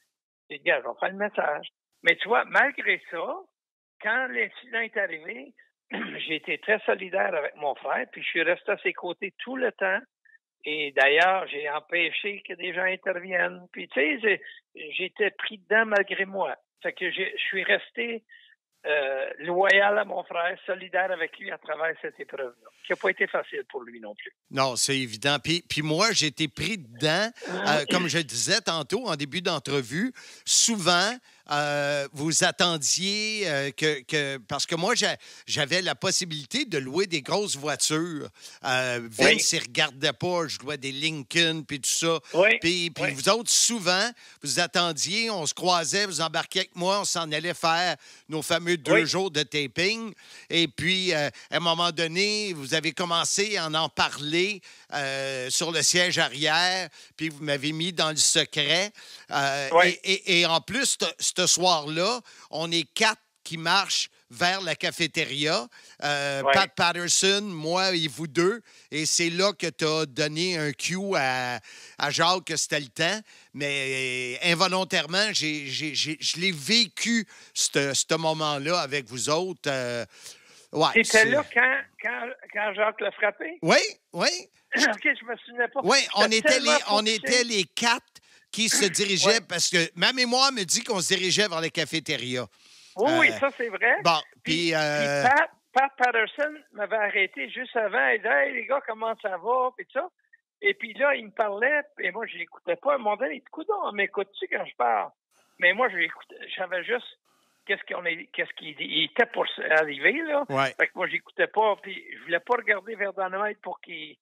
J'ai dit, gars, je vais faire le message. Mais tu vois, malgré ça, quand l'incident est arrivé, j'ai été très solidaire avec mon frère, puis je suis resté à ses côtés tout le temps. Et d'ailleurs, j'ai empêché que des gens interviennent. Puis, tu sais, j'étais pris dedans malgré moi. Fait que je suis resté euh, loyal à mon frère, solidaire avec lui à travers cette épreuve-là, qui n'a pas été facile pour lui non plus. Non, c'est évident. Puis, puis moi, j'ai été pris dedans, euh, comme je disais tantôt en début d'entrevue. Souvent, euh, vous attendiez euh, que, que- Parce que moi, j'a- j'avais la possibilité de louer des grosses voitures. Euh, Vince, il regardait pas. Je louais des Lincoln, puis tout ça. Puis, puis vous autres, souvent, vous attendiez, on se croisait, vous embarquiez avec moi, on s'en allait faire nos fameux deux Oui. jours de taping. Et puis, euh, à un moment donné, vous avez commencé à en parler euh, sur le siège arrière, puis vous m'avez mis dans le secret. Oui. et, et- et en plus, ce- soir-là, on est quatre qui marchent vers la cafétéria. Euh, Ouais. Pat Patterson, moi et vous deux. Et c'est là que tu as donné un cue à, à Jacques que c'était le temps. Mais euh, involontairement, j'ai- j'ai- j'ai- je l'ai vécu, ce moment-là, avec vous autres. Euh, ouais, C'était là quand, quand, quand Jacques l'a frappé? Oui, oui. OK, je me souvenais pas. Oui, on était, les, on était les quatre qui se dirigeaient parce que ma mémoire me dit qu'on se dirigeait vers la cafétéria. Oui, oui, Euh, ça, c'est vrai. Bon, puis. euh, Puis Pat, Pat Patterson m'avait arrêté juste avant. Il disait Hey, les gars, comment ça va? Puis tout ça. Et puis là, il me parlait, et moi, je l'écoutais pas. À un moment donné, il dit Coudon, m'écoutes-tu quand je parle? Mais moi, je l'écoutais. Je savais juste qu'est-ce qu'on est, qu'est-ce qu'il était pour arriver, là. Ouais. Fait que moi, j'écoutais pas. Puis je voulais pas regarder vers Dynamite pour qu'il,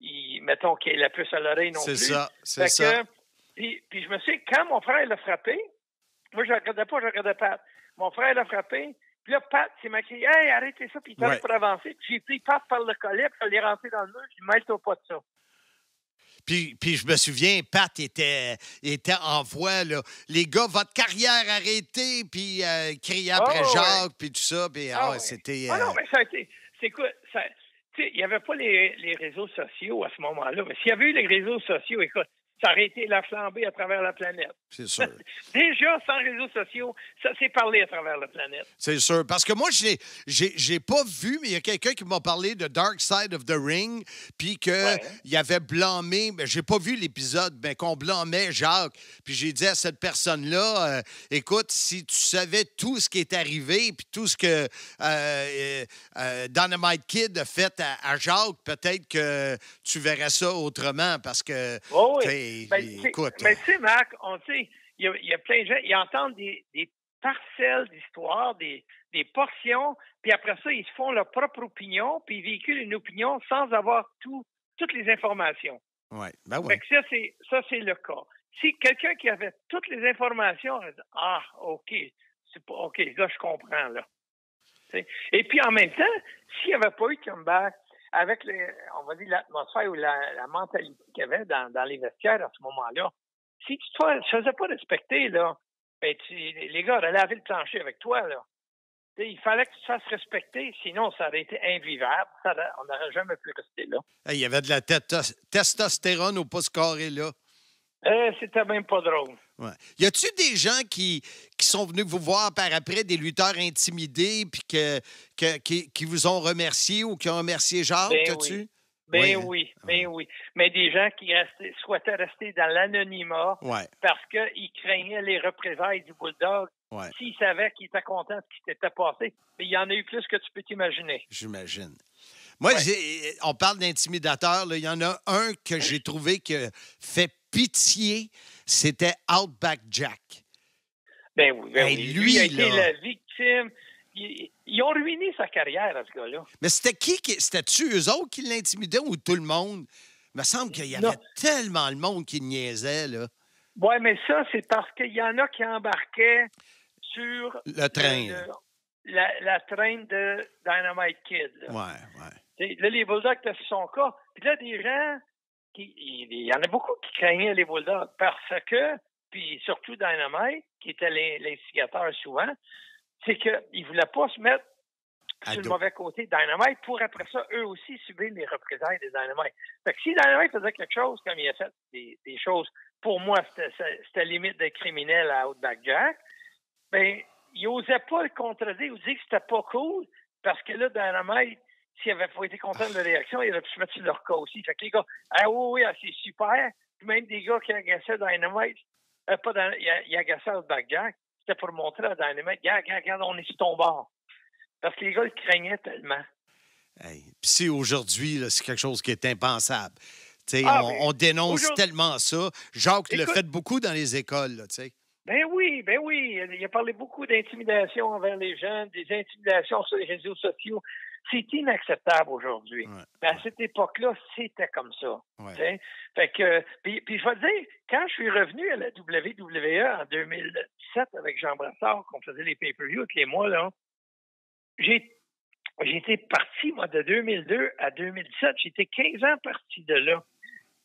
il- mettons, qu'il ait la puce à l'oreille non C'est plus. ça, c'est ça. que, puis, puis je me suis quand mon frère l'a frappé, moi, je ne regardais pas, je regardais Pat. Mon frère l'a frappé. Puis là, Pat, c'est m'a crié Hey, arrêtez ça, puis il Ouais. pour avancer. Puis j'ai pris Pat par le collet, puis je l'ai rentré dans le mur. Je dis Mêle-toi pas de ça. Puis, puis je me souviens, Pat était, était en voix, là. Les gars, votre carrière arrêtée, puis euh, crier après Ah, ouais. Jacques, puis tout ça. Puis, ah, Ah, ouais, c'était. Ah euh, non, mais ça a été. C'est quoi? Ça, tu sais, il n'y avait pas les, les réseaux sociaux à ce moment-là. Mais s'il y avait eu les réseaux sociaux, écoute, ça aurait été la flambée à travers la planète. C'est sûr. Déjà, sans réseaux sociaux, ça s'est parlé à travers la planète. C'est sûr. Parce que moi, j'ai j'ai pas vu, mais il y a quelqu'un qui m'a parlé de Dark Side of the Ring, puis qu'il avait blâmé, mais j'ai pas vu l'épisode, mais qu'on blâmait Jacques. Puis j'ai dit à cette personne-là, euh, écoute, si tu savais tout ce qui est arrivé, puis tout ce que euh, euh, euh, Dynamite Kid a fait à, à Jacques, peut-être que tu verrais ça autrement, parce que, Oh oui. Tu sais, Ben, tu sais- écoute, Mais tu sais, Marc, on sait, il y, a- il y a plein de gens, ils entendent des, des parcelles d'histoire, des, des portions, puis après ça, ils se font leur propre opinion, puis ils véhiculent une opinion sans avoir tout, toutes les informations. ouais, ben que ça, c'est ça, c'est le cas. Si quelqu'un qui avait toutes les informations, dit, ah, OK, c'est pas OK, là, je comprends, là. Et puis en même temps, s'il n'y avait pas eu de comeback, avec les, on va dire l'atmosphère ou la, la mentalité qu'il y avait dans, dans les vestiaires à ce moment-là, si tu ne te faisais pas respecter, là, ben tu, les gars auraient lavé le plancher avec toi, là. Il fallait que tu te fasses respecter, sinon ça aurait été invivable. Ça aurait- on n'aurait jamais pu rester là. Hey, Il y avait de la testostérone au pouce carré, là. Euh, C'était même pas drôle. Ouais. Y a-tu des gens qui, qui sont venus vous voir par après, des lutteurs intimidés, puis que, que- qui, qui vous ont remercié ou qui ont remercié Jacques? Ben oui. Ben Oui, oui, hein. ben oui. Mais des gens qui restaient- souhaitaient rester dans l'anonymat Ouais. parce qu'ils craignaient les représailles du Bulldog. Ouais. S'ils savaient qu'ils étaient contents de ce qui s'était passé. Mais il y en a eu plus que tu peux t'imaginer. J'imagine. Moi, on parle d'intimidateurs. Il y en a un que j'ai trouvé qui fait pitié. C'était Outback Jack. Ben oui, ben Hey, oui. lui, a été là. la victime. Ils, ils ont ruiné sa carrière, à ce gars-là. Mais c'était qui? qui C'était-tu eux autres qui l'intimidaient ou tout le monde? Il me semble qu'il y avait Non. tellement de monde qui le niaisait, là. Oui, mais ça, c'est parce qu'il y en a qui embarquaient sur Le train. le- la, la traîne de Dynamite Kid. là. Ouais, ouais. Là, les Bulldogs, c'est son cas. Puis là, des gens, qui, il y en a beaucoup qui craignaient les Bulldogs parce que, puis surtout Dynamite, qui était l'in- l'instigateur souvent, c'est qu'ils ne voulaient pas se mettre sur le mauvais côté Dynamite pour après ça, eux aussi, subir les représailles de Dynamite. Fait que si Dynamite faisait quelque chose comme il a fait des, des choses, pour moi, c'était- limite de criminel à Outback Jack, ben, il n'osait pas le contredire ou dire que c'était pas cool parce que là, Dynamite, s'il avait pas été content de la réaction, il aurait pu se mettre sur leur cas aussi. Fait que les gars, ah oui, oui, ah, c'est super. Puis même des gars qui agaçaient Dynamite, euh, pas dans, ils, ils agaçaient Outback Jack, c'était pour montrer à Dynamite, regarde, regarde, on est sur ton bord. Parce que les gars le craignaient tellement. Hey, Puis si aujourd'hui, c'est quelque chose qui est impensable. Ah, on, dénonce tellement ça. Jacques le Écoute- fait beaucoup dans les écoles, là, tu sais. Ben oui, ben oui. Il a parlé beaucoup d'intimidation envers les jeunes, des intimidations sur les réseaux sociaux. C'est inacceptable aujourd'hui. Mais à cette époque-là, c'était comme ça. Fait que, puis, puis je vais te dire, quand je suis revenu à la WWE en 2017 avec Jean Brassard, qu'on faisait les pay-per-views tous les mois, là, j'ai J'étais parti, moi, de 2002 à 2017. J'étais 15 ans parti de là.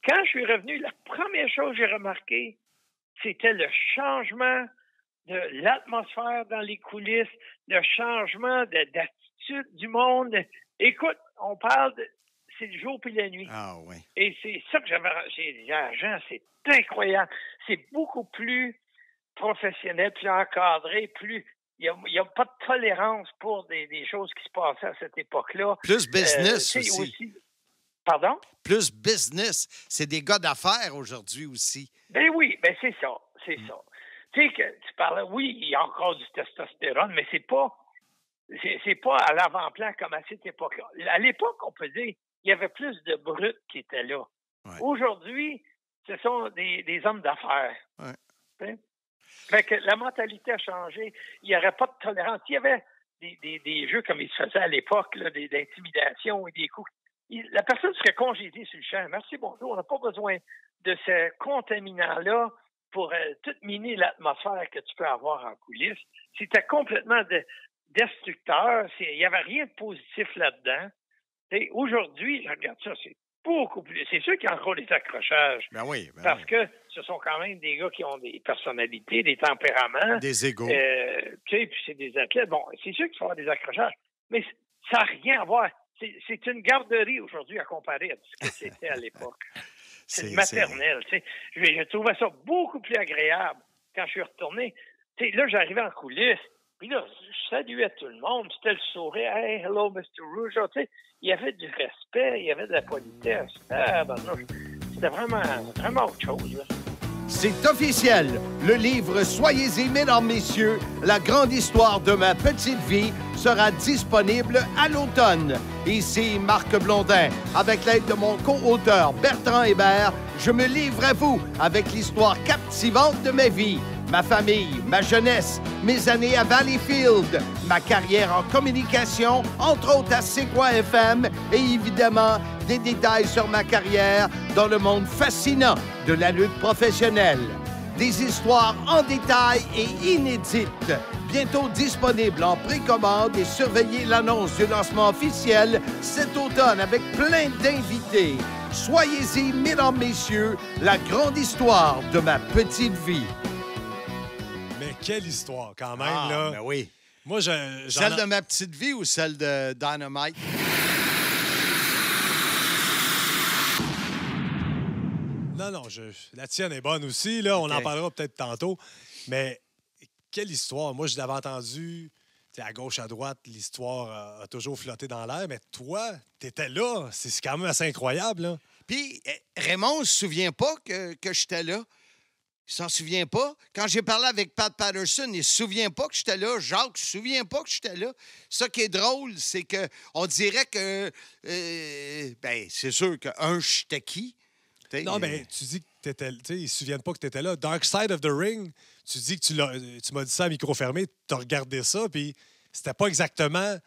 Quand je suis revenu, la première chose que j'ai remarqué, c'était le changement de l'atmosphère dans les coulisses, le changement de- du monde. Écoute, on parle de. C'est le jour puis la nuit. Ah oui. Et c'est ça que j'avais. J'ai dit, ah, Jean, c'est incroyable. C'est beaucoup plus professionnel, plus encadré, plus. Il n'y a, pas de tolérance pour des, des choses qui se passaient à cette époque-là. Plus business Euh, sais, aussi. Pardon? Plus business. C'est des gars d'affaires aujourd'hui aussi. Ben oui, ben c'est ça, c'est ça. Tu sais que tu parlais, oui, il y a encore du testostérone, mais c'est pas, c'est pas à l'avant-plan comme à cette époque-là. À l'époque, on peut dire, il y avait plus de brutes qui étaient là. Aujourd'hui, ce sont des, des hommes d'affaires. Ouais. Fait que la mentalité a changé. Il n'y aurait pas de tolérance. Il y avait des, des, des jeux comme il se faisait à l'époque, d'intimidation et des coups. Il- la personne serait congédiée sur le champ. Merci, bonjour. On n'a pas besoin de ce contaminant-là pour euh, tout miner l'atmosphère que tu peux avoir en coulisses. C'était complètement de- destructeur. Il n'y avait rien de positif là-dedans. Aujourd'hui, je regarde ça, c'est beaucoup plus. C'est sûr qu'il y a encore des accrochages. Ben oui. ben Parce oui. que ce sont quand même des gars qui ont des personnalités, des tempéraments. Des égaux. Euh, puis c'est des athlètes. Bon, c'est sûr qu'il faut avoir des accrochages, mais ça n'a rien à voir. C'est une garderie aujourd'hui à comparer à ce que c'était à l'époque. C'est maternelle. tu sais. Je, je trouvais ça beaucoup plus agréable quand je suis retourné. Là, j'arrivais en coulisses. Puis là, je saluais tout le monde. C'était le sourire. Hey, hello, Mr. Rouge. Tu sais, il y avait du respect, il y avait de la politesse. Ah, ben c'était vraiment, vraiment autre chose. là. C'est officiel. Le livre Soyez-y, mesdames, messieurs, la grande histoire de ma petite vie sera disponible à l'automne. Ici Marc Blondin. Avec l'aide de mon co-auteur Bertrand Hébert, je me livre à vous avec l'histoire captivante de ma vie, ma famille, ma jeunesse, mes années à Valleyfield, ma carrière en communication, entre autres à C'est FM, et évidemment des détails sur ma carrière dans le monde fascinant de la lutte professionnelle. Des histoires en détail et inédites. Bientôt disponibles en précommande et surveillez l'annonce du lancement officiel cet automne avec plein d'invités. Soyez-y, mesdames, messieurs, la grande histoire de ma petite vie. Quelle histoire, quand même, Ah, là. ben oui. Moi, je, Celle de ma petite vie ou celle de Dynamite? Non, non, je- la tienne est bonne aussi. Là, on en parlera peut-être tantôt. Mais quelle histoire? Moi, je l'avais entendu à gauche, à droite, l'histoire euh, a toujours flotté dans l'air. Mais toi, tu étais là. C'est quand même assez incroyable. Là. Puis eh, Raymond ne se souvient pas que, que j'étais là. Il s'en souvient pas. Quand j'ai parlé avec Pat Patterson, il se souvient pas que j'étais là. Jacques se souvient pas que j'étais là. Ça qui est drôle, c'est que on dirait que euh, ben c'est sûr que un j'étais qui? Non, euh, mais tu dis que tu étais. Tu sais, ils ne se souviennent pas que tu étais là. Dark Side of the Ring, tu dis que tu, l'as- tu m'as dit ça à micro fermé. Tu as regardé ça, puis c'était pas exactement.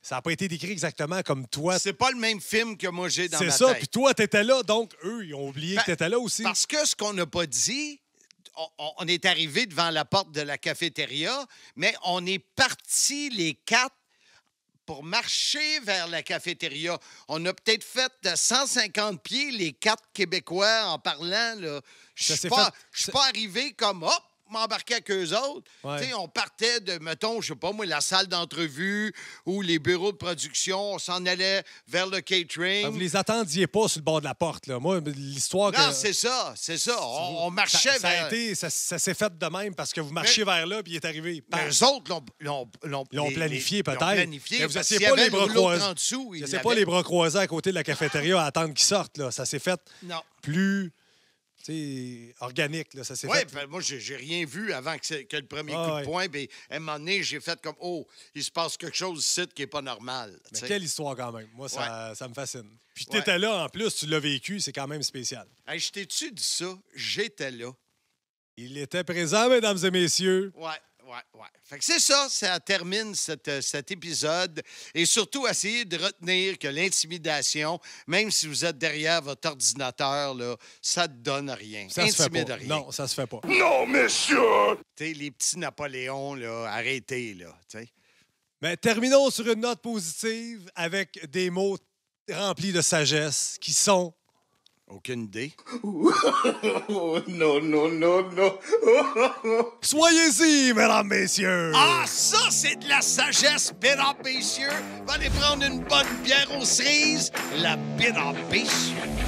Ça n'a pas été décrit exactement comme toi. c'est pas le même film que moi j'ai dans C'est ma ça, tête. puis toi, tu étais là, donc eux, ils ont oublié Ben, que tu étais là aussi. Parce que ce qu'on n'a pas dit, on, est arrivé devant la porte de la cafétéria, mais on est partis les quatre pour marcher vers la cafétéria. On a peut-être fait de 150 pieds les quatre Québécois en parlant. là. Je Ça suis s'est pas, fait- je suis pas arrivé comme hop m'embarquer avec eux autres. Ouais. On partait de, mettons, je sais pas moi, la salle d'entrevue ou les bureaux de production. On s'en allait vers le catering. Ah, Vous les attendiez pas sur le bord de la porte. Là. Moi, l'histoire. Non, que- c'est ça, c'est ça. On, on marchait ça, ça vers... a été, ça, ça s'est fait de même parce que vous marchiez vers là, puis il est arrivé. Mais eux autres l'ont- planifié peut-être. Ils l'ont planifié. Mais vous parce étiez qu'il y pas les le bras croisés. l'avaient. pas les bras croisés à côté de la cafétéria à attendre qu'ils sortent. Là. Ça s'est fait Non. plus. Sais, organique. Là, ça s'est Oui, fait. moi, j'ai rien vu avant que, le premier Ah, coup ouais. de poing. Puis, à un moment donné, j'ai fait comme, oh, il se passe quelque chose ici qui n'est pas normal. Mais quelle histoire quand même. Moi, ça, ça me fascine. Puis tu Ouais. étais là en plus, tu l'as vécu, c'est quand même spécial. Hey, je t'ai-tu dit ça? J'étais là. Il était présent, mesdames et messieurs. Ouais, ouais, ouais. Fait que c'est ça, ça termine cette, euh, cet épisode. Et surtout, essayez de retenir que l'intimidation, même si vous êtes derrière votre ordinateur, là, ça ne donne rien. Ça se fait Intimide pas. rien. Non, ça se fait pas. Non, monsieur! T'sais, les petits Napoléons, là, arrêtez, là. t'sais. Mais terminons sur une note positive avec des mots remplis de sagesse qui sont. Aucune idée. non, non, non, non. Soyez-y, mesdames, messieurs! Ah, ça, c'est de la sagesse, mesdames, messieurs. Va aller prendre une bonne bière aux cerises. La bière messieurs.